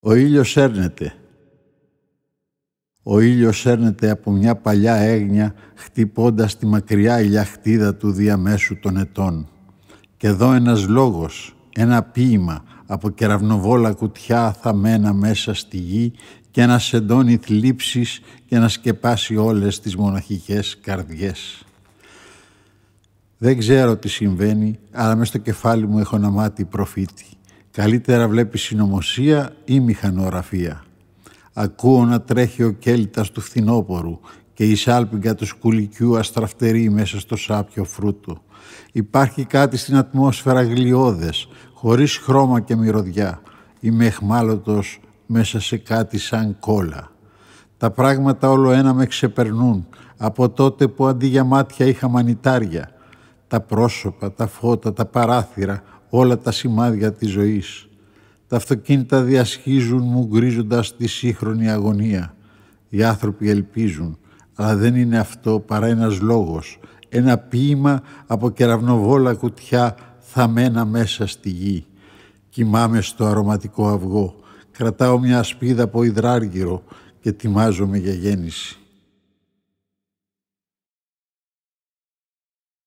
Ο ήλιος έρνεται. Ο ήλιος έρνεται από μια παλιά έγνοια χτυπώντας τη μακριά ηλιαχτίδα του διαμέσου των ετών. Και εδώ ένας λόγος, ένα ποίημα από κεραυνοβόλα κουτιά θαμμένα μέσα στη γη και να σεντώνει θλίψεις και να σκεπάσει όλες τις μοναχικές καρδιές. Δεν ξέρω τι συμβαίνει, αλλά μέσα στο κεφάλι μου έχω ένα μάτι προφήτη. Καλύτερα βλέπεις συνωμοσία ή μηχανογραφία. Ακούω να τρέχει ο κέλτας του φθινόπορου και η σάλπιγγα του σκουλικιού αστραφτερεί μέσα στο σάπιο φρούτο. Υπάρχει κάτι στην ατμόσφαιρα γλιώδες, χωρίς χρώμα και μυρωδιά. Είμαι εχμάλωτος μέσα σε κάτι σαν κόλλα. Τα πράγματα όλο ένα με ξεπερνούν από τότε που αντί για μάτια είχα μανιτάρια. Τα πρόσωπα, τα φώτα, τα παράθυρα, όλα τα σημάδια της ζωής. Τα αυτοκίνητα διασχίζουν μου γκρίζοντας τη σύγχρονη αγωνία. Οι άνθρωποι ελπίζουν, αλλά δεν είναι αυτό παρά ένας λόγος, ένα ποίημα από κεραυνοβόλα κουτιά θαμμένα μέσα στη γη. Κοιμάμαι στο αρωματικό αυγό, κρατάω μια σπίδα από υδράργυρο και τιμάζομαι για γέννηση.